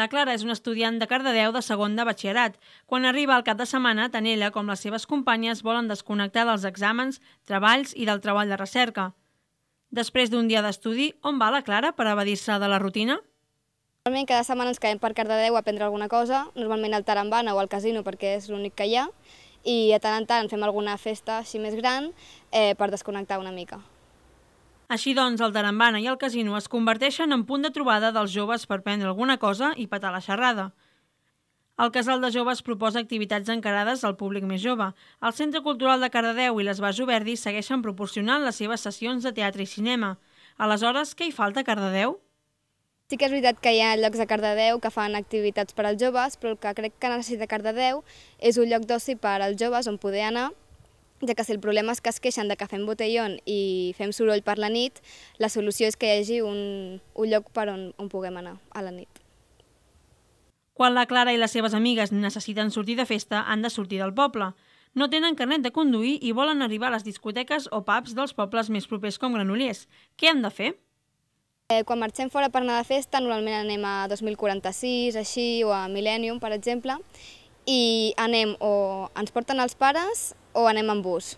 La Clara és una estudiant de Cardedeu de segon de batxillerat. Quan arriba al cap de setmana, tant ella com les seves companyes volen desconnectar dels exàmens, treballs i del treball de recerca. Després d'un dia d'estudi, on va la Clara per evadir-se de la rutina? Normalment cada setmana ens quedem per Cardedeu a aprendre alguna cosa, normalment al Tarambana o al casino perquè és l'únic que hi ha, i a tant en tant fem alguna festa així més gran eh, per desconnectar una mica. Així doncs, el Tarambana i el casino es converteixen en punt de trobada dels joves per prendre alguna cosa i patar la xerrada. El Casal de Joves proposa activitats encarades al públic més jove. El Centre Cultural de Cardedeu i les Baix Verdi segueixen proporcionant les seves sessions de teatre i cinema. Aleshores, què hi falta a Cardedeu? Sí que és veritat que hi ha llocs a Cardedeu que fan activitats per als joves, però el que crec que necessita Cardedeu és un lloc d'oci per als joves on poder anar ja que si el problema és que es queixen de que fem botellón i fem soroll per la nit, la solució és que hi hagi un, un lloc per on, on puguem anar a la nit. Quan la Clara i les seves amigues necessiten sortir de festa, han de sortir del poble. No tenen carnet de conduir i volen arribar a les discoteques o pubs dels pobles més propers com Granollers. Què han de fer? Eh, quan marxem fora per anar de festa, normalment anem a 2046, així, o a Millennium, per exemple, i anem o ens porten els pares o anem en bus.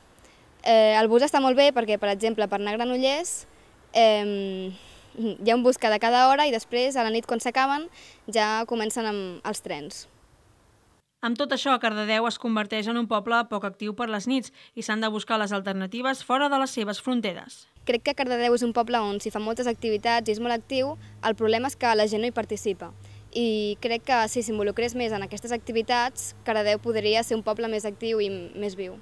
Eh, el bus està molt bé perquè, per exemple, per anar a Granollers eh, hi ha un bus cada cada hora i després, a la nit, quan s'acaben, ja comencen amb els trens. Amb tot això, Cardedeu es converteix en un poble poc actiu per les nits i s'han de buscar les alternatives fora de les seves fronteres. Crec que Cardedeu és un poble on s'hi fan moltes activitats i és molt actiu, el problema és que la gent no hi participa. I crec que si s'involucrés més en aquestes activitats, Cardedeu podria ser un poble més actiu i més viu.